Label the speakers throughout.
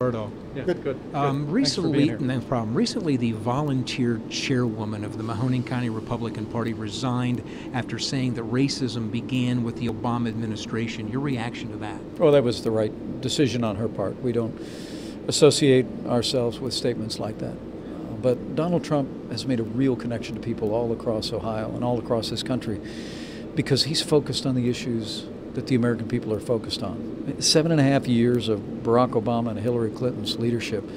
Speaker 1: Roberto.
Speaker 2: Yeah, good. good.
Speaker 1: Um,
Speaker 2: Thanks for
Speaker 1: recently,
Speaker 2: being here.
Speaker 1: no problem. Recently, the volunteer chairwoman of the Mahoning County Republican Party resigned after saying that racism began with the Obama administration. Your reaction to that?
Speaker 2: Well, that was the right decision on her part. We don't associate ourselves with statements like that. But Donald Trump has made a real connection to people all across Ohio and all across this country because he's focused on the issues that the American people are focused on. Seven and a half years of Barack Obama and Hillary Clinton's leadership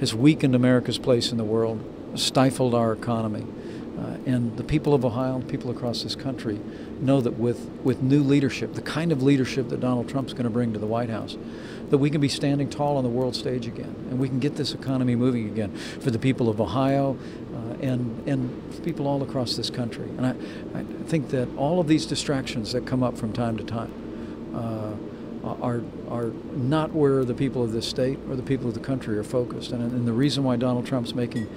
Speaker 2: has weakened America's place in the world, stifled our economy. Uh, and the people of Ohio and people across this country know that with, with new leadership, the kind of leadership that Donald Trump's going to bring to the White House, that we can be standing tall on the world stage again, and we can get this economy moving again for the people of Ohio uh, and and people all across this country. And I, I think that all of these distractions that come up from time to time uh, are are not where the people of this state or the people of the country are focused. And, and the reason why Donald Trump's making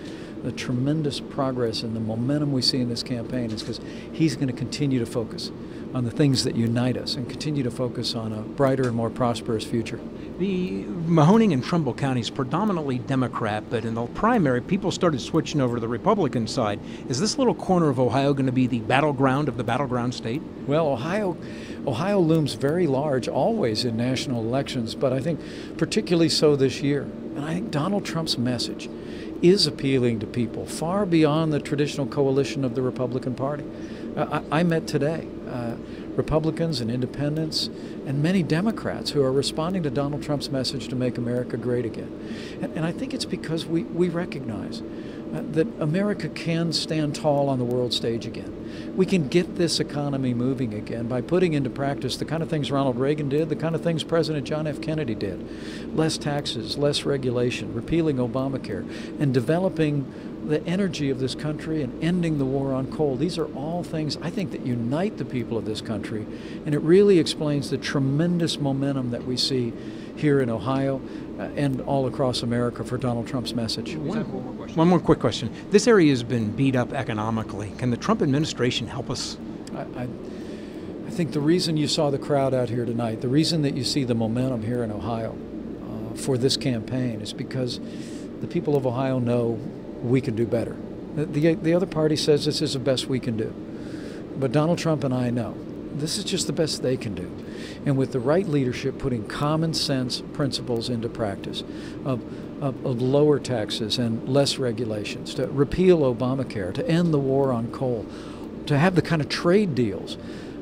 Speaker 2: the tremendous progress and the momentum we see in this campaign is because he's going to continue to focus on the things that unite us and continue to focus on a brighter and more prosperous future.
Speaker 1: The Mahoning and Trumbull counties predominantly Democrat, but in the primary, people started switching over to the Republican side. Is this little corner of Ohio going to be the battleground of the battleground state?
Speaker 2: Well, Ohio, Ohio looms very large always in national elections, but I think particularly so this year. And I think Donald Trump's message is appealing to people far beyond the traditional coalition of the Republican Party. I, I met today uh, Republicans and independents and many Democrats who are responding to Donald Trump's message to make America great again. And, and I think it's because we, we recognize uh, that America can stand tall on the world stage again. We can get this economy moving again by putting into practice the kind of things Ronald Reagan did, the kind of things President John F. Kennedy did less taxes, less regulation, repealing Obamacare, and developing the energy of this country and ending the war on coal. These are all things I think that unite the people of this country, and it really explains the tremendous momentum that we see here in Ohio uh, and all across America for Donald Trump's message.
Speaker 1: One, one more quick question. This area has been beat up economically. Can the Trump administration help us?
Speaker 2: I, I, I think the reason you saw the crowd out here tonight, the reason that you see the momentum here in Ohio uh, for this campaign is because the people of Ohio know we can do better. The, the, the other party says this is the best we can do. But Donald Trump and I know this is just the best they can do. And with the right leadership, putting common sense principles into practice of, of, of, lower taxes and less regulations, to repeal Obamacare, to end the war on coal, to have the kind of trade deals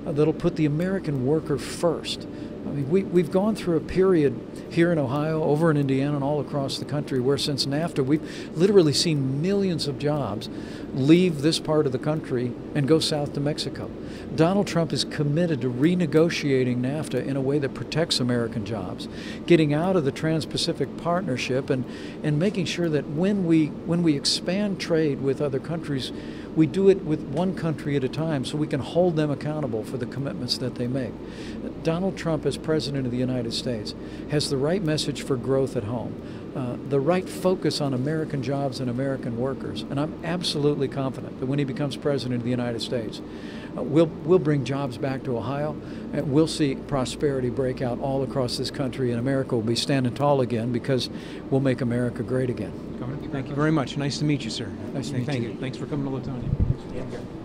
Speaker 2: uh, that'll put the American worker first. I mean, we, we've gone through a period here in Ohio, over in Indiana, and all across the country where since NAFTA, we've literally seen millions of jobs leave this part of the country and go south to Mexico. Donald Trump is committed to renegotiating NAFTA in a way that protects American jobs, getting out of the Trans-Pacific Partnership and, and making sure that when we, when we expand trade with other countries, we do it with one country at a time so we can hold them accountable for the commitments that they make. Donald Trump, as President of the United States, has the right message for growth at home, uh, the right focus on American jobs and American workers. And I'm absolutely confident that when he becomes President of the United States, uh, we'll, we'll bring jobs back to Ohio, and we'll see prosperity break out all across this country, and America will be standing tall again because we'll make America great again.
Speaker 1: Thank you very much. Nice to meet you, sir.
Speaker 2: Nice to meet
Speaker 1: Thank
Speaker 2: you.
Speaker 1: you. Thanks for coming to Latonia.